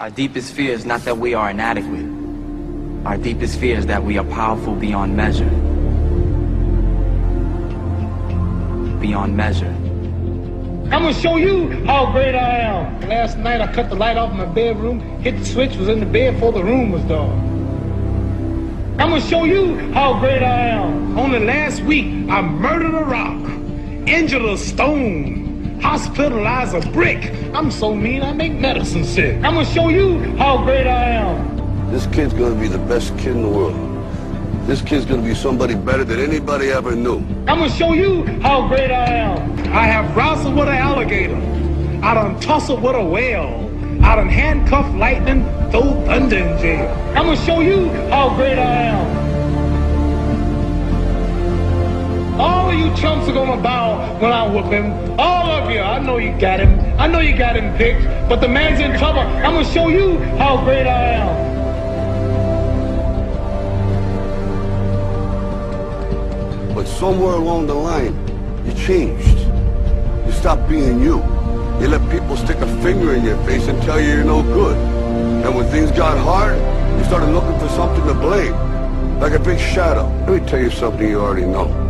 Our deepest fear is not that we are inadequate. Our deepest fear is that we are powerful beyond measure. Beyond measure. I'm gonna show you how great I am. Last night I cut the light off in my bedroom, hit the switch, was in the bed before the room was dark. I'm gonna show you how great I am. Only last week I murdered a rock, injured a stone, hospitalized a brick. I'm so mean I make medicine sick. I'm gonna show you how great I am. This kid's gonna be the best kid in the world. This kid's gonna be somebody better than anybody ever knew. I'm gonna show you how great I am. I have wrestled with an alligator. I done tussled with a whale. I done handcuffed lightning, throw thunder in jail. I'm gonna show you how great I am. All of you chumps are gonna bow when I whoop him. All of you. I know you got him. I know you got him picked. But the man's in trouble. I'm gonna show you how great I am. But somewhere along the line, you changed. You stopped being you. You let people stick a finger in your face and tell you you're no good. And when things got hard, you started looking for something to blame. Like a big shadow. Let me tell you something you already know.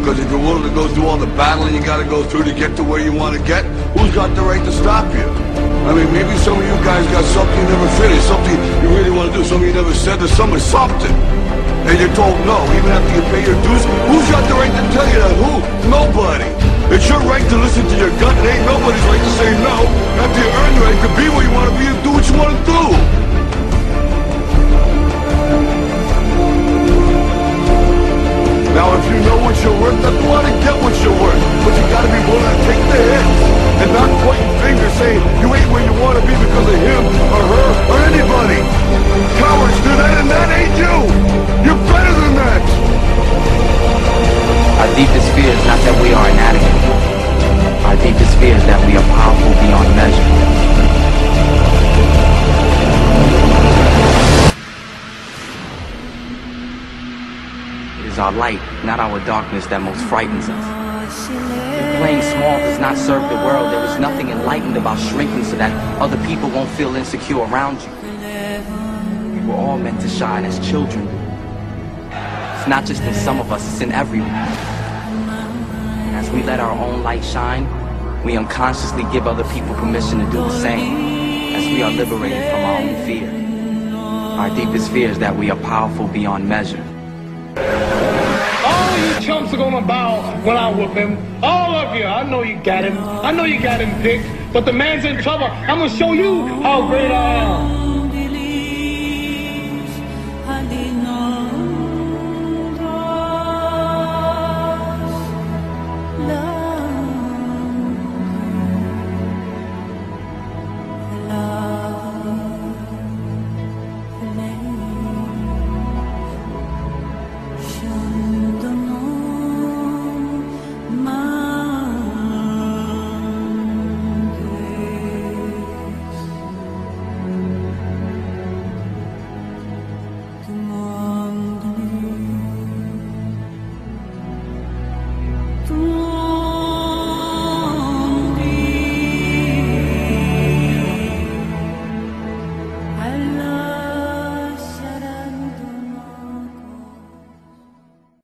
Because if you're willing to go through all the battling you gotta go through to get to where you want to get, who's got the right to stop you? I mean, maybe some of you guys got something you never finished, something you really want to do, something you never said to someone, something. And you're told no, even after you pay your dues. Who's got the right to tell you that? Who? Nobody. It's your right to listen to your gut. It ain't nobody's right to say no. After you earn your right to be where you want to be and do what you want to do. Deepest fear is not that we are inadequate. Our deepest fear is that we are powerful beyond measure. It is our light, not our darkness, that most frightens us. Playing small does not serve the world. There is nothing enlightened about shrinking so that other people won't feel insecure around you. We were all meant to shine as children. It's not just in some of us, it's in everyone. As we let our own light shine, we unconsciously give other people permission to do the same as we are liberated from our own fear. Our deepest fear is that we are powerful beyond measure. All you chumps are gonna bow when I whoop him. All of you. I know you got him. I know you got him picked. But the man's in trouble. I'm gonna show you how great I am.